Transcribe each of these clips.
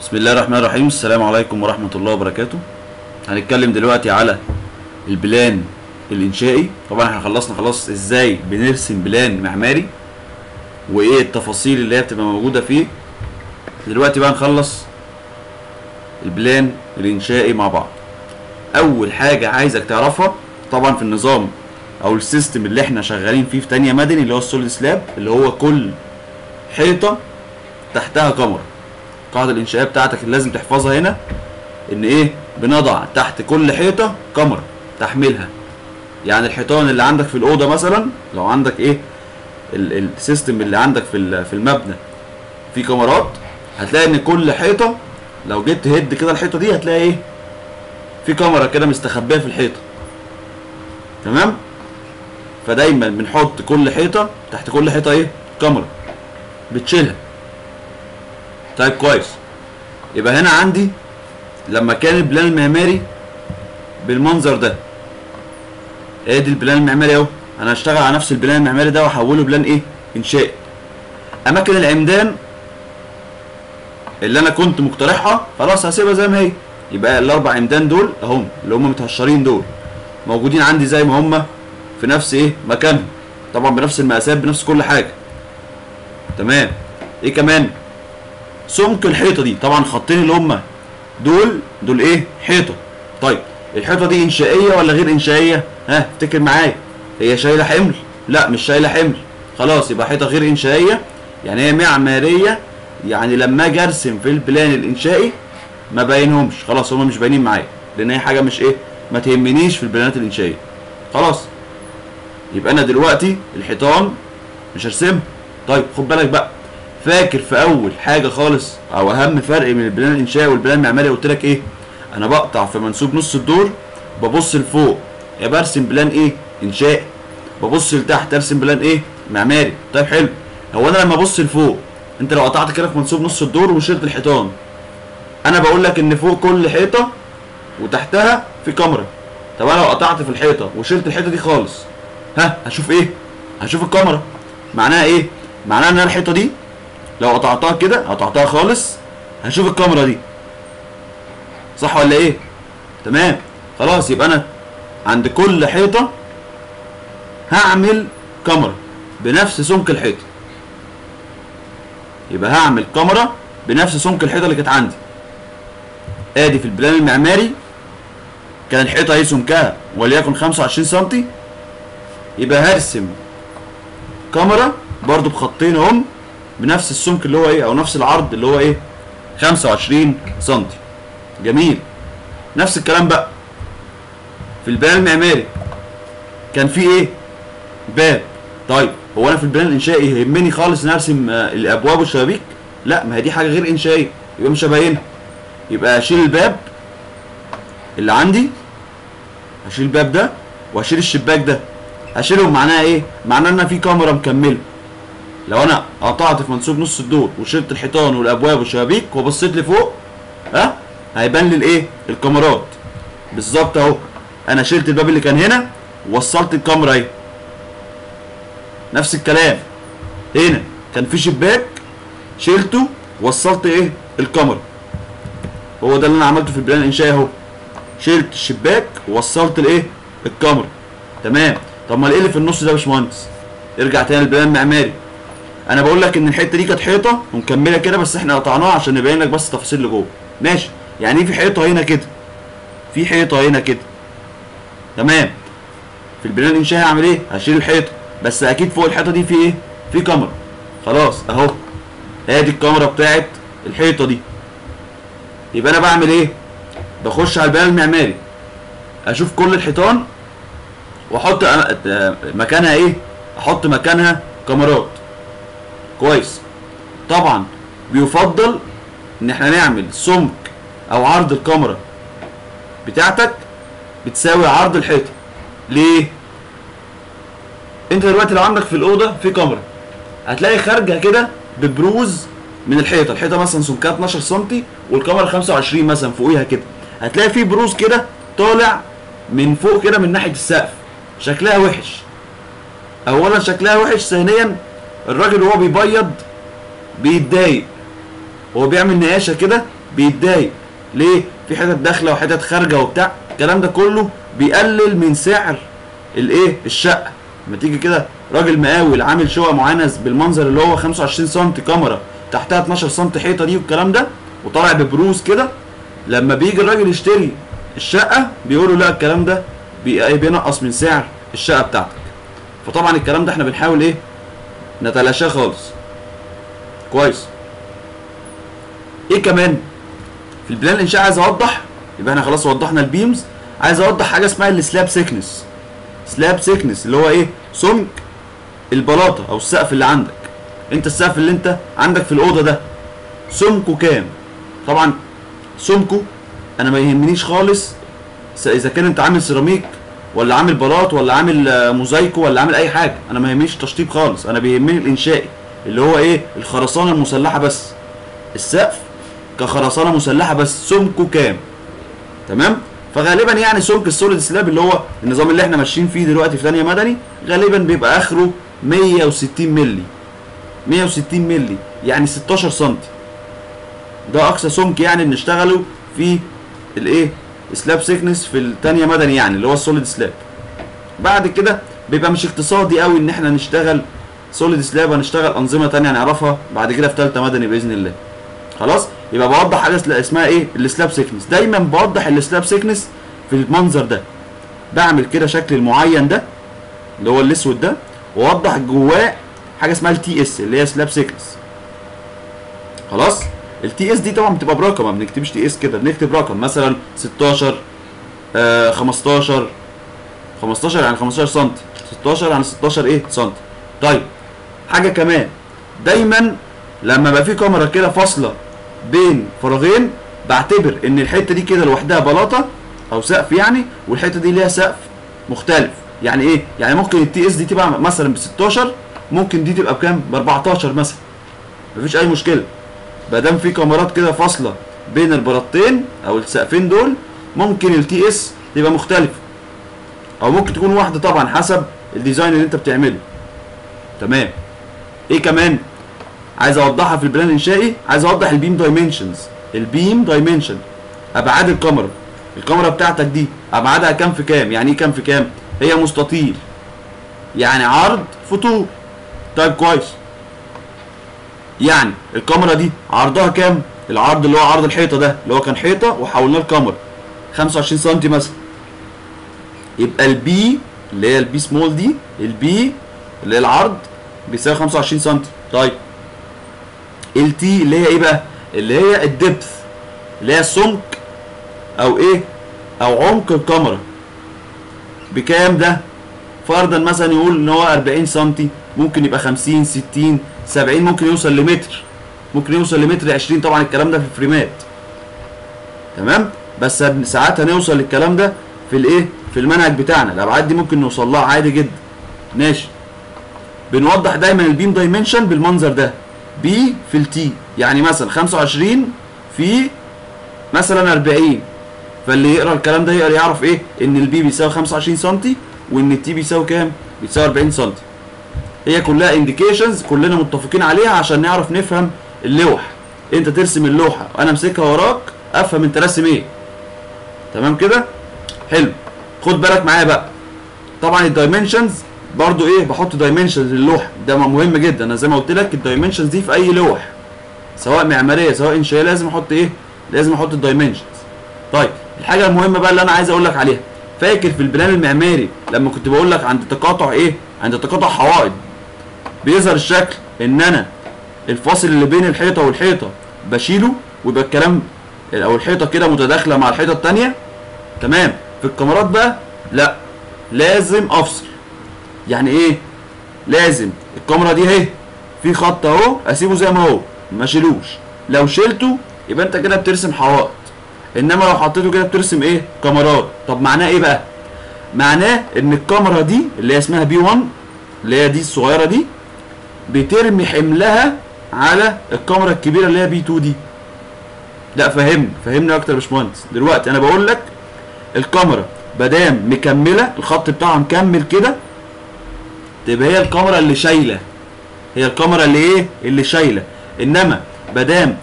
بسم الله الرحمن الرحيم. السلام عليكم ورحمة الله وبركاته. هنتكلم دلوقتي على ال plan الإنشائي. طبعا إحنا خلصنا خلاص إزاي بنرسم plan معماري وإيه التفاصيل اللي هي بتبقى موجودة فيه. دلوقتي بقى نخلص ال plan الإنشائي مع بعض. أول حاجة عايزك تعرفها طبعا في النظام أو ال system اللي إحنا شغالين فيه في تانية مدني اللي هو ال solid slab اللي هو كل حيطة تحتها كاميرا. القاعده الانشائيه بتاعتك اللي لازم تحفظها هنا إن إيه؟ بنضع تحت كل حيطة كاميرا تحملها يعني الحيطان اللي عندك في الأوضة مثلا لو عندك إيه؟ ال- السيستم اللي عندك في في المبنى في كاميرات هتلاقي إن كل حيطة لو جيت تهد كده الحيطة دي هتلاقي إيه؟ في كاميرا كده مستخبية في الحيطة. تمام؟ فدايما بنحط كل حيطة تحت كل حيطة إيه؟ كمرة. بتشيلها. طيب كويس. يبقى هنا عندي لما كان ال plan المعماري بالمنظر ده. ادي ال plan المعماري اهو. أنا هشتغل على نفس ال plan المعماري ده واحوله plan إيه؟ انشائي. اماكن العمدان اللي أنا كنت مقترحها خلاص هسيبها زي ما هي. يبقى الاربع عمدان دول اهم اللي هم متهشرين دول. موجودين عندي زي ما هم في نفس إيه؟ مكانهم. طبعا بنفس المقاسات بنفس كل حاجة. تمام. إيه كمان؟ سمك الحيطة دي. طبعا خطين اللي هم دول دول إيه؟ حيطة. طيب الحيطة دي إنشائية ولا غير إنشائية؟ ها افتكر معايا. هي شايلة حمل. لا مش شايلة حمل. خلاص يبقى حيطة غير إنشائية. يعني هي معمارية. يعني لما أجي أرسم في البلان الإنشائي ما باينهمش. خلاص هم مش باينين معايا. لأن هي حاجة مش إيه؟ ما تهمنيش في البلانات الإنشائية. خلاص. يبقى أنا دلوقتي الحيطان مش هرسمها. طيب خد بالك بقى. فاكر في أول حاجة خالص أو أهم فرق من ال plan الإنشائي وال plan المعماري قلت لك إيه؟ أنا بقطع في منسوب نص الدور ببص لفوق. يا برسم plan إيه؟ انشائي ببص لتحت أرسم plan إيه؟ معماري. طيب حلو. هو أنا لما أبص لفوق أنت لو قطعت كده في منسوب نص الدور وشلت الحيطان. أنا بقول لك إن فوق كل حيطة وتحتها في كاميرا. طب أنا لو قطعت في الحيطة وشلت الحيطة دي خالص ها هشوف إيه؟ هشوف الكاميرا. معناها إيه؟ معناها إن أنا الحيطة دي لو قطعتها كده قطعتها خالص هشوف الكاميرا دي. صح ولا إيه؟ تمام. خلاص يبقى أنا عند كل حيطة هعمل كاميرا بنفس سمك الحيطة. يبقى هعمل كاميرا بنفس سمك الحيطة اللي كانت عندي. آدي في البلان المعماري كان الحيطة اهي سمكها وليكن 25 سم يبقى هرسم كاميرا برضو بخطين أهم. بنفس السمك اللي هو إيه أو نفس العرض اللي هو إيه 25 سم جميل. نفس الكلام بقى. في ال plan المعماري كان في إيه؟ باب. طيب هو أنا في ال plan الإنشائي يهمني خالص إن أرسم آه، الأبواب والشبابيك؟ لا ما هي دي حاجة غير إنشائية. يبقى مش هبينها. يبقى اشيل الباب اللي عندي هشيل الباب ده واشيل الشباك ده. هشيلهم معناها إيه؟ معناها إن في كمرة مكملة. لو أنا قطعت في منسوب نص الدور وشلت الحيطان والأبواب والشبابيك وبصيت لفوق ها؟ هيبان لي الإيه؟ الكاميرات. بالظبط أهو. أنا شلت الباب اللي كان هنا ووصلت الكاميرا أهي. نفس الكلام. هنا كان في شباك شلته وصلت إيه؟ الكاميرا. هو ده اللي أنا عملته في البلان الانشائي أهو. شلت الشباك ووصلت الايه الكاميرا. تمام. طب ما إيه اللي في النص ده يا باشمهندس؟ ارجع تاني للبلان المعماري. أنا بقول لك ان الحته دي كانت حيطه ومكمله كده بس إحنا قطعناها عشان نبين لك بس التفاصيل اللي جوه ماشي؟ يعني إيه في حيطه هنا كده؟ في حيطه هنا كده. تمام. في البناء الانشائي هعمل إيه؟ هشيل الحيطه. بس أكيد فوق الحيطة دي في إيه؟ في كاميرا. خلاص أهو. ادي الكاميرا بتاعت الحيطة دي. يبقى أنا بعمل إيه؟ بخش على البناء المعماري. أشوف كل الحيطان وأحط أنا- آه، مكانها إيه؟ أحط مكانها كاميرات. كويس. طبعا بيفضل إن إحنا نعمل سمك أو عرض الكاميرا بتاعتك بتساوي عرض الحيطة. ليه؟ أنت دلوقتي لو عندك في الأوضة في كاميرا هتلاقي خارجه كده ببروز من الحيطة. الحيطة مثلا سمكها 12 سم والكاميرا 25 مثلا فوقيها كده. هتلاقي في بروز كده طالع من فوق كده من ناحية السقف. شكلها وحش. اولا شكلها وحش ثانيا الراجل وهو بيبيض بيتضايق. وهو بيعمل نقاشة كده بيتضايق. ليه؟ في حتت داخلة وحتت خارجة وبتاع. الكلام ده كله بيقلل من سعر الايه؟ الشقة. لما تيجي كده راجل مقاول عامل شقه معينه بالمنظر اللي هو 25 سم كاميرا تحتها 12 سم حيطة دي والكلام ده وطالع ببروز كده لما بيجي الراجل يشتري الشقة بيقولوا لا الكلام ده بي- بينقص من سعر الشقة بتاعتك. فطبعا الكلام ده إحنا بنحاول إيه؟ نتلاشاه خالص. كويس. إيه كمان؟ في ال plan الإنشائي عايز أوضح يبقى إحنا خلاص وضحنا ال beams عايز أوضح حاجة اسمها ال slab thickness. slab thickness اللي هو إيه؟ سمك البلاطة أو السقف اللي عندك. أنت السقف اللي أنت عندك في الأوضة ده سمكه كام؟ طبعا سمكه أنا ما يهمنيش خالص إذا كان أنت عامل سيراميك ولا عامل بلاط ولا عامل آه، موزايكو ولا عامل أي حاجة. أنا ما يهمنيش التشطيب خالص. أنا بيهمني الانشائي اللي هو إيه؟ الخرسانة المسلحة بس. السقف كخرسانة مسلحة بس. سمكه كام؟ تمام؟ فغالبا يعني سمك ال solid slab اللي هو النظام اللي إحنا ماشيين فيه دلوقتي في تانية مدني غالبا بيبقى آخره 160 مللي. 160 مللي يعني 16 سم ده أقصى سمك يعني بنشتغله في الإيه؟ slab thickness في التانية مدني يعني اللي هو ال solid slab بعد كده بيبقى مش اقتصادي قوي إن إحنا نشتغل solid slab هنشتغل أنظمة تانية هنعرفها بعد كده في تالتة مدني بإذن الله. خلاص؟ يبقى بوضح حاجة اسمها إيه؟ ال slab thickness دايما بوضح ال slab thickness في المنظر ده. بعمل كده شكل المعين ده اللي هو الأسود ده وأوضح جواه حاجة اسمها ال TS اللي هي slab thickness خلاص؟ ال TS دي طبعا بتبقى برقم ما بنكتبش TS كده بنكتب رقم مثلا 16 آه 15 15 يعني 15 سم 16 يعني 16 إيه؟ سم طيب حاجة كمان دايما لما بقى في كمرة كده فاصلة بين فراغين بعتبر إن الحتة دي كده لوحدها بلاطة أو سقف يعني والحتة دي ليها سقف مختلف. يعني إيه؟ يعني ممكن ال ts دي تبقى مثلا ب 16 ممكن دي تبقى بكام؟ ب 14 مثلا. مفيش أي مشكلة. ما دام في كمرات كده فاصلة بين البلاطتين أو السقفين دول ممكن ال ts تبقى مختلفه أو ممكن تكون واحدة طبعا حسب ال design اللي أنت بتعمله. تمام. إيه كمان؟ عايز أوضحها في ال plan الإنشائي؟ عايز أوضح ال beam dimensions ال beam dimension ابعاد الكمرة. الكمرة بتاعتك دي ابعادها كام في كام؟ يعني إيه كام في كام؟ هي مستطيل. يعني عرض في طول طيب كويس. يعني الكمرة دي عرضها كام؟ العرض اللي هو عرض الحيطة ده اللي هو كان حيطة وحولناه لكمرة. 25 سم مثلا. يبقى ال b اللي هي ال b small دي ال b اللي هي العرض بيساوي 25 سم طيب. ال t اللي هي إيه بقى؟ اللي هي ال depth اللي هي السمك أو إيه؟ أو عمق الكمرة. بكام ده؟ فرضا مثلا يقول إن هو 40 سم ممكن يبقى 50 60 70 ممكن يوصل لمتر. ممكن يوصل لمتر 20 طبعا الكلام ده في ال frame ات. تمام؟ بس ساعات هنوصل للكلام ده في الإيه؟ في المنهج بتاعنا. الأبعاد دي ممكن نوصل لها عادي جدا. ماشي. بنوضح دايما ال beam dimension بالمنظر ده. b في ال t يعني مثلا 25 في مثلا 40 فاللي يقرأ الكلام ده يقدر يعرف إيه؟ إن ال b بيساوي 25 سم وإن ال t بيساوي كام؟ بيساوي 40 سم هي كلها indications كلنا متفقين عليها عشان نعرف نفهم اللوح انت ترسم اللوحة وأنا امسكها وراك افهم انت راسم إيه. تمام كده؟ حلو. خد بالك معايا بقى. طبعا ال dimensions برضو إيه بحط dimensions للوحة. ده مهم جدا. أنا زي ما قلت لك ال dimensions دي في أي لوح سواء معمارية سواء إنشائية لازم أحط إيه؟ لازم أحط ال dimensions طيب الحاجة المهمة بقى اللي أنا عايز أقول لك عليها. فاكر في ال plan المعماري لما كنت بقول لك عند تقاطع إيه؟ عند تقاطع حوائط. بيظهر الشكل ان أنا الفاصل اللي بين الحيطة والحيطة بشيله ويبقى الكلام أو الحيطة كده متداخلة مع الحيطة الثانية تمام. في الكاميرات بقى لا لازم افصل. يعني إيه؟ لازم. الكاميرا دي اهي في خط اهو اسيبه زي ما هو ما شيلوش. لو شلته يبقى انت كده بترسم حوائط. انما لو حطيته كده بترسم إيه؟ كاميرات. طب معناه إيه بقى؟ معناه ان الكاميرا دي اللي هي اسمها بي 1 اللي هي دي الصغيرة دي بترمي حملها على الكاميرا الكبيرة اللي هي بي 2 دي لا فهمني فهمني أكتر يا باشمهندس. دلوقتي أنا بقول لك الكاميرا مادام مكملة الخط بتاعها مكمل كده تبقى هي الكاميرا اللي شايلة. هي الكاميرا اللي إيه؟ اللي شايلة. إنما مادام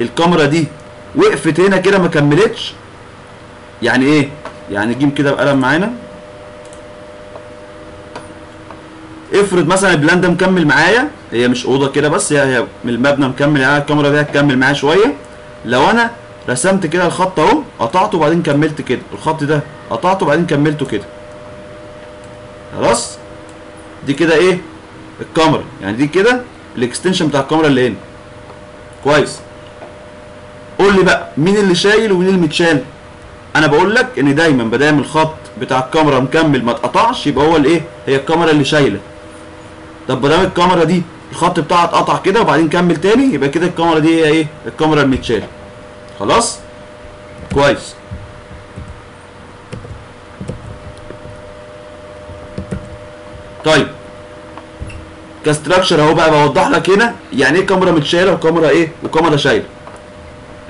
الكاميرا دي وقفت هنا كده ما كملتش يعني إيه؟ يعني نجيب كده بقلم معانا. افرض مثلا البلان ده مكمل معايا هي مش أوضة كده بس هي هي من المبنى مكمل معايا الكاميرا دي هتكمل معايا شوية. لو أنا رسمت كده الخط أهو قطعته وبعدين كملت كده الخط ده قطعته وبعدين كملته كده. خلاص؟ دي كده إيه؟ الكاميرا. يعني دي كده الإكستنشن بتاع الكاميرا اللي هنا. كويس. قول لي بقى مين اللي شايل ومين اللي متشال؟ أنا بقول لك إن دايما ما الخط بتاع الكاميرا مكمل ما اتقطعش يبقى هو الإيه؟ هي الكاميرا اللي شايلة. طب ما الكاميرا دي الخط بتاعها اتقطع كده وبعدين كمل تاني يبقى كده الكاميرا دي هي إيه؟ الكاميرا المتشالة. خلاص؟ كويس. طيب. ك structure اهو بقى بوضح لك هنا يعني إيه كمرة متشالة وكمرة إيه؟ وكمرة شايلة.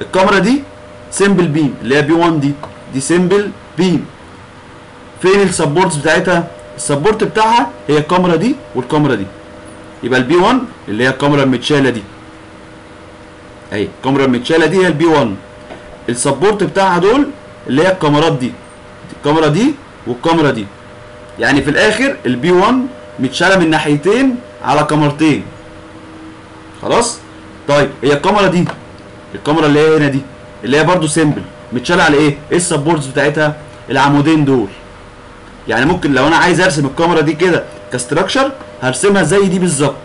الكمرة دي simple beam اللي هي B 1 دي دي simple beam فين ال supports بتاعتها؟ ال support بتاعها هي الكمرة دي والكمرة دي. يبقى ال B 1 اللي هي الكمرة المتشاله دي. أهي الكمرة المتشاله دي هي ال B 1 ال support بتاعها دول اللي هي الكمرات دي. الكمرة دي والكمرة دي. يعني في الآخر ال B 1 متشاله من ناحيتين على كمرتين. خلاص؟ طيب هي الكمرة دي. الكمرة اللي هي هنا دي اللي هي برضو simple متشاله على إيه إيه؟ ال supports بتاعتها العمودين دول. يعني ممكن لو أنا عايز أرسم الكمرة دي كده ك structure هرسمها زي دي بالظبط.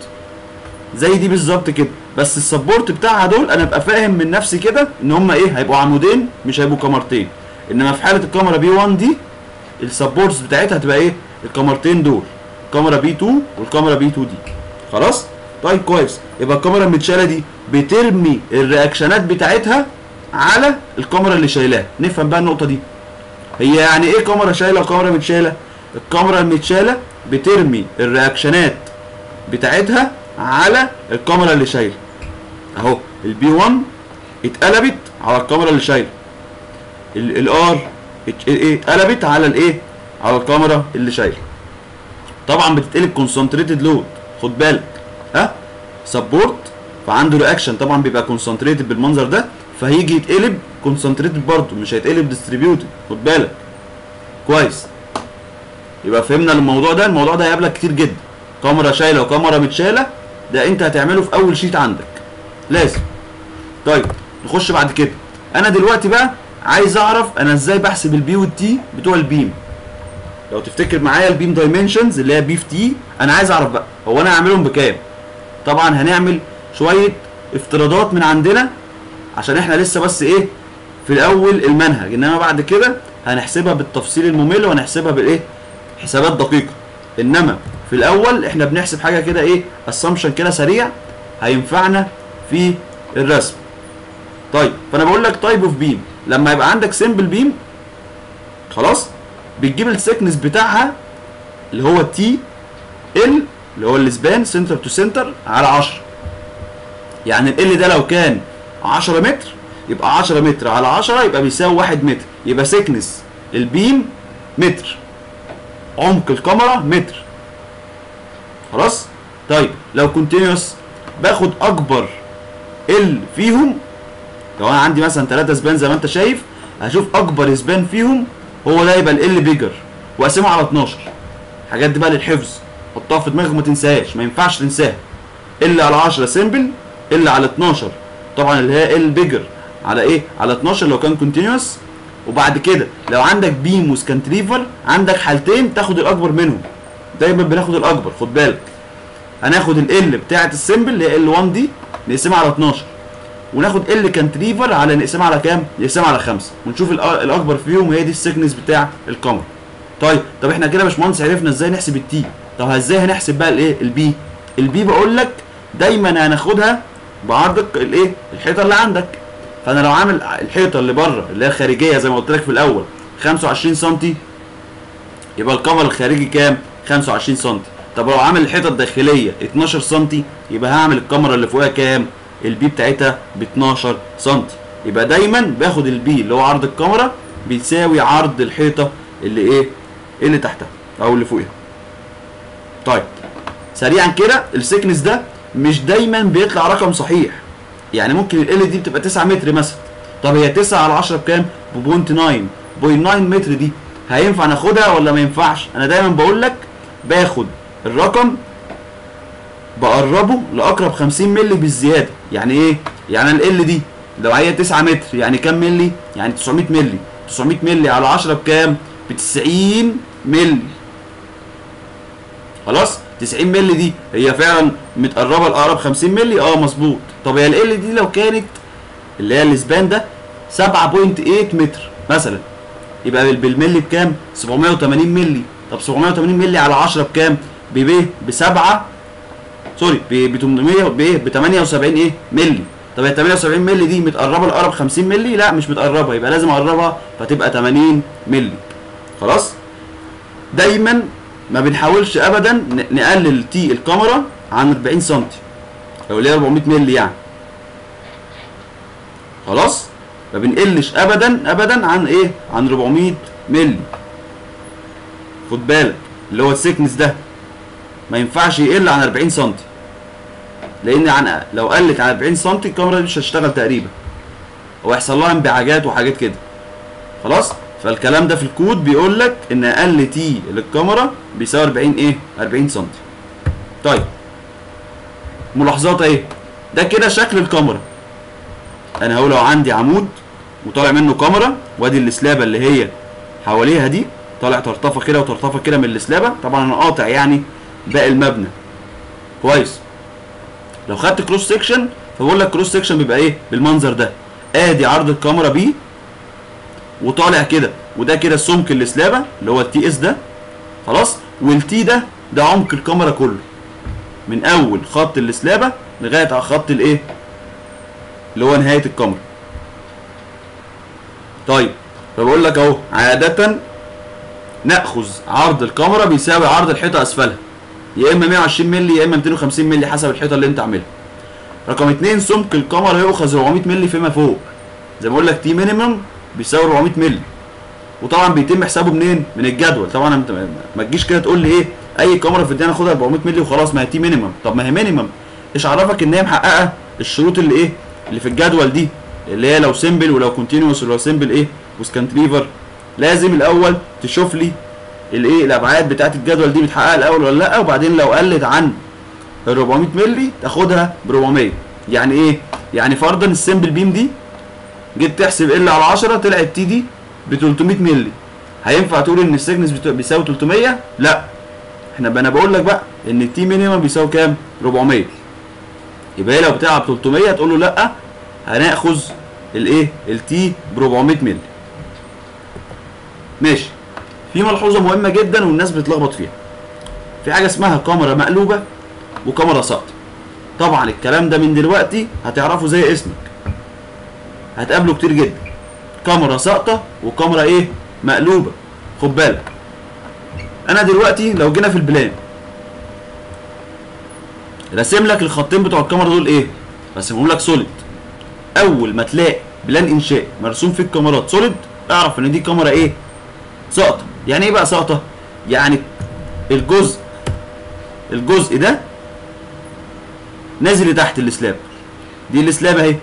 زي دي بالظبط كده. بس ال support بتاعها دول أنا أبقى فاهم من نفسي كده إن هم إيه هيبقوا عمودين مش هيبقوا كمرتين. إنما في حالة الكمرة B 1 دي ال supports بتاعتها هتبقى إيه؟ الكمرتين دول. الكمرة B 2 والكمرة B 2 دي. خلاص؟ طيب كويس. يبقى الكمرة المتشالة دي بترمي ال reaction ات بتاعتها على الكمرة اللي شايلاها نفهم بقى النقطة دي. هي يعني إيه كمرة شايلة وكمرة متشالة؟ الكمرة المتشالة بترمي ال reaction ات بتاعتها على الكمرة اللي شايله أهو ال B 1 اتقلبت على الكمرة اللي شايله ال R اتقلبت على الايه على الكمرة اللي شايله طبعا بتتقلب concentrated load خد بالك. ها؟ support فعنده reaction طبعا بيبقى concentrated بالمنظر ده فهيجي يتقلب concentrated برضه مش هيتقلب distributed خد بالك. كويس. يبقى فهمنا الموضوع ده؟ الموضوع ده هيقابلك كتير جدا. كمرة شايلة وكمرة متشالة ده انت هتعمله في أول sheet عندك. لازم. طيب نخش بعد كده. أنا دلوقتي بقى عايز أعرف أنا إزاي بحسب ال b وال t بتوع ال beam لو تفتكر معايا ال beam dimensions اللي هي b في t أنا عايز أعرف بقى هو أنا هعملهم بكام؟ طبعا هنعمل شوية افتراضات من عندنا عشان إحنا لسه بس إيه في الأول المنهج إنما بعد كده هنحسبها بالتفصيل الممل وهنحسبها بالإيه؟ حسابات دقيقة. إنما في الأول إحنا بنحسب حاجة كده إيه؟ assumption كده سريع هينفعنا في الرسم. طيب فأنا بقول لك type of beam لما يبقى عندك simple beam خلاص؟ بتجيب ال thickness بتاعها اللي هو t L اللي هو ال span center to center على 10 يعني ال L ده لو كان 10 متر يبقى 10 متر. على 10 يبقى بيساوي 1 متر. يبقى thickness ال beam متر. عمق الكمرة متر. خلاص؟ طيب لو continuous باخد أكبر L فيهم لو أنا عندي مثلا 3 span زي ما أنت شايف هشوف أكبر span فيهم هو ده يبقى L bigger وأقسمه على 12 الحاجات دي بقى للحفظ. حطها في دماغك ما تنساهاش. ما ينفعش تنساها. L على 10 simple L على 12 طبعا اللي هي L bigger على إيه؟ على 12 لو كان continuous وبعد كده لو عندك beam و cantilever عندك حالتين تاخد الأكبر منهم. دايما بناخد الأكبر خد بالك. هناخد ال بتاعة ال simple اللي هي ال L دي نقسمها على 12 وناخد ال cantilever على نقسمها على كام؟ نقسمها على 5 ونشوف الأكبر فيهم هي دي ال thickness بتاع الكمرة. طيب طب إحنا كده يا باشمهندس عرفنا إزاي نحسب ال t طب إزاي هنحسب بقى الايه؟ ال b ال b بقول لك دايما هناخدها بعرض الايه؟ الحيطة اللي عندك. فانا لو عامل الحيطه اللي بره اللي هي الخارجيه زي ما قلت لك في الأول 25 سم يبقى الكمر الخارجي كام؟ 25 سم طب لو عامل الحيطه الداخليه 12 سم يبقى هعمل الكمرة اللي فوقها كام؟ ال b بتاعتها ب 12 سم يبقى دايما باخد ال b اللي هو عرض الكمرة بيساوي عرض الحيطه اللي إيه؟ اللي تحتها أو اللي فوقها. طيب سريعا كده ال thickness ده مش دايما بيطلع رقم صحيح يعني ممكن ال t دي بتبقى 9 متر مثلا. طب هي 9 على 10 بكام؟ ب point 9 point 9 متر دي هينفع ناخدها ولا ما ينفعش؟ أنا دايما بقول لك باخد الرقم بقربه لأقرب 50 مللي بالزيادة. يعني إيه؟ يعني أنا ال t دي لو هي 9 متر يعني كام مللي؟ يعني 900 مللي. 900 مللي على 10 بكام؟ ب 90 مللي. خلاص؟ 90 مللي دي هي فعلا متقربة لأقرب 50 مللي آه مظبوط. طب هي ال دي لو كانت اللي هي الاسبان ده 7.8 متر مثلا يبقى بال- بالملي بكام؟ 780 مللي. طب 780 مللي على 10 بكام؟ ب ب 7 سوري ب 800 بايه ب 78 إيه؟ مللي. طب هي 78 مللي دي متقربة لقرب 50 مللي؟ لا مش متقربة يبقى لازم أقربها فتبقى 80 مللي. خلاص؟ دايما ما بنحاولش ابدا نقلل t الكمرة عن 40 سم لو اللي هي 400 مللي يعني. خلاص؟ ما بنقلش ابدا ابدا عن إيه؟ عن 400 مللي. خد بالك اللي هو ال thickness ده. ما ينفعش يقل عن 40 سم لأن عن لو قلت عن 40 سم الكاميرا دي مش هتشتغل تقريبا. ويحصل لها انبعاجات وحاجات كده. خلاص؟ فالكلام ده في الكود بيقول لك إن أقل تي للكاميرا بيساوي 40 إيه؟ 40 سم طيب. ملاحظات إيه؟ ده كده شكل الكاميرا. أنا هو لو عندي عمود وطالع منه كاميرا وأدي السلابة اللي هي حواليها دي طالع طرطفه كده وطرطفه كده من ال slab. طبعا أنا قاطع يعني باقي المبنى. كويس. لو خدت cross section فبقول لك cross section بيبقى إيه؟ بالمنظر ده. ادي عرض الكمرة b وطالع كده وده كده سمك ال slab اللي هو ال ts ده. خلاص؟ وال t ده ده عمق الكمرة كله. من أول خط ال slab لغاية على خط الإيه؟ اللي هو نهاية الكمرة. طيب فبقول لك أهو عادة نأخذ عرض الكمرة بيساوي عرض الحيطة أسفلها. يا إما 120 مللي يا إما 250 مللي حسب الحيطة اللي أنت عاملها. رقم اتنين سمك الكمرة يؤخذ 400 مللي فيما فوق. زي ما بقول لك t minimum بيساوي 400 مللي. وطبعا بيتم حسابه منين؟ من الجدول. طبعا ما تجيش كده تقول لي إيه أي كمرة في الدنيا اخدها 400 مللي وخلاص ما هي t minimum طب ما هي minimum إيش عرفك إن هي محققة؟ الشروط اللي إيه؟ اللي في الجدول دي. اللي هي لو simple ولو continuous ولو simple إيه؟ و cantilever. لازم الأول تشوف لي الإيه؟ الأبعاد بتاعت الجدول دي متحققه الأول ولا لأ؟ وبعدين لو قلت عن ال 400 مللي تاخدها ب 400 يعني إيه؟ يعني فرضا ال simple beam دي جيت تحسب ال L على 10 طلعت t دي ب 300 مللي. هينفع تقول إن ال thickness بيساوي 300 لا. إحنا بقى أنا بقول لك بقى إن التي مينيمم بيساوي كام؟ 400 يبقى هي لو بتلعب 300 تقول له لأ هنأخذ الإيه؟ التي ب 400 مللي. ماشي. في ملحوظة مهمة جدا والناس بتتلخبط فيها. في حاجة اسمها كاميرا مقلوبة وكاميرا ساقطة. طبعا الكلام ده من دلوقتي هتعرفه زي اسمك هتقابله كتير جدا. كاميرا ساقطة وكاميرا إيه؟ مقلوبة. خد بالك. أنا دلوقتي لو جينا في ال plan راسم لك الخطين بتوع الكمرة دول إيه؟ راسمهم لك solid أول ما تلاقي plan إنشاء مرسوم فيه الكمرات solid اعرف إن دي كمرة إيه؟ ساقطة. يعني إيه بقى ساقطة؟ يعني الجزء الجزء ده نازل لتحت ال slab. دي ال slab أهي.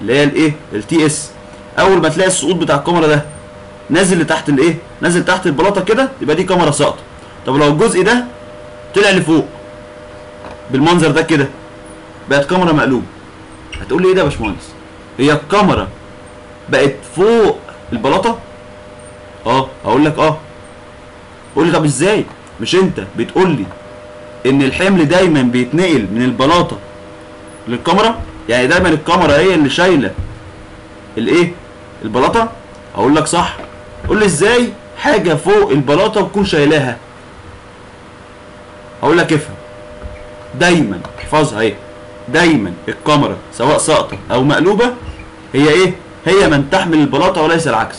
اللي هي الايه؟ ال ts أول ما تلاقي السقوط بتاع الكاميرا ده نازل لتحت الايه؟ نازل تحت البلاطة كده يبقى دي كاميرا ساقطة. طب لو الجزء ده طلع لفوق بالمنظر ده كده بقت كاميرا مقلوبة. هتقول لي إيه ده يا باشمهندس؟ هي الكاميرا بقت فوق البلاطة؟ آه هقول لك آه. قول لي طب إزاي؟ مش انت بتقول لي ان الحمل دايما بيتنقل من البلاطة للكاميرا؟ يعني دايما الكاميرا هي اللي شايلة الإيه؟ البلاطة؟ أقول لك صح. قول لي إزاي حاجة فوق البلاطة تكون شايلاها؟ أقول لك افهم. دايما احفظها إيه دايما الكاميرا سواء ساقطة أو مقلوبة هي إيه؟ هي من تحمل البلاطة وليس العكس.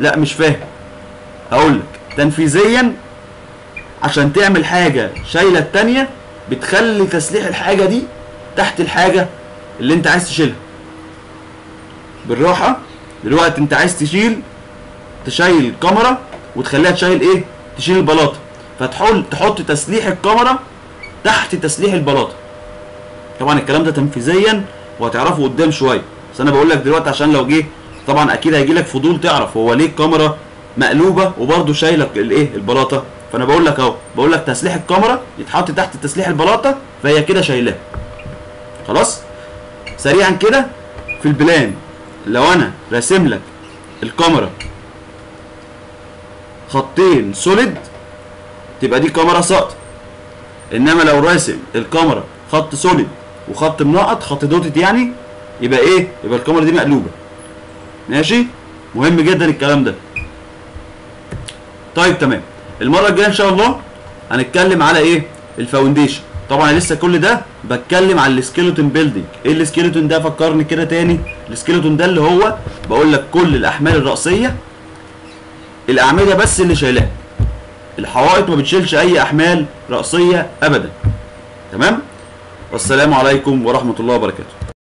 لا مش فاهم. هقول لك تنفيذيا عشان تعمل حاجة شايلة التانية بتخلي تسليح الحاجة دي تحت الحاجة اللي انت عايز تشيلها. بالراحة دلوقتي انت عايز تشيل تشيل الكاميرا وتخليها تشيل إيه؟ تشيل البلاطة. فتحول تحط تسليح الكاميرا تحت تسليح البلاطة. طبعا الكلام ده تنفيذيا وهتعرفه قدام شوية. بس أنا بقول لك دلوقتي عشان لو جه طبعا أكيد هيجي لك فضول تعرف هو ليه الكاميرا مقلوبة وبرده شايلة الايه؟ البلاطة. فأنا بقول لك أهو بقول لك تسليح الكمرة يتحط تحت تسليح البلاطة فهي كده شايلاه. خلاص؟ سريعا كده في ال plan. لو أنا راسم لك الكمرة خطين solid تبقى دي كمرة ساقطه إنما لو راسم الكمرة خط solid وخط منقط خط dotted يعني يبقى إيه؟ يبقى الكمرة دي مقلوبة. ماشي؟ مهم جدا الكلام ده. طيب تمام. المرة الجاية إن شاء الله هنتكلم على إيه؟ ال foundation طبعا لسه كل ده بتكلم على ال skeleton building إيه ال skeleton ده؟ فكرني كده تاني. ال skeleton ده اللي هو بقول لك كل الأحمال الراسيه الأعمدة بس اللي شايلاها. الحوائط ما بتشيلش أي أحمال راسيه ابدا. تمام؟ والسلام عليكم ورحمة الله وبركاته.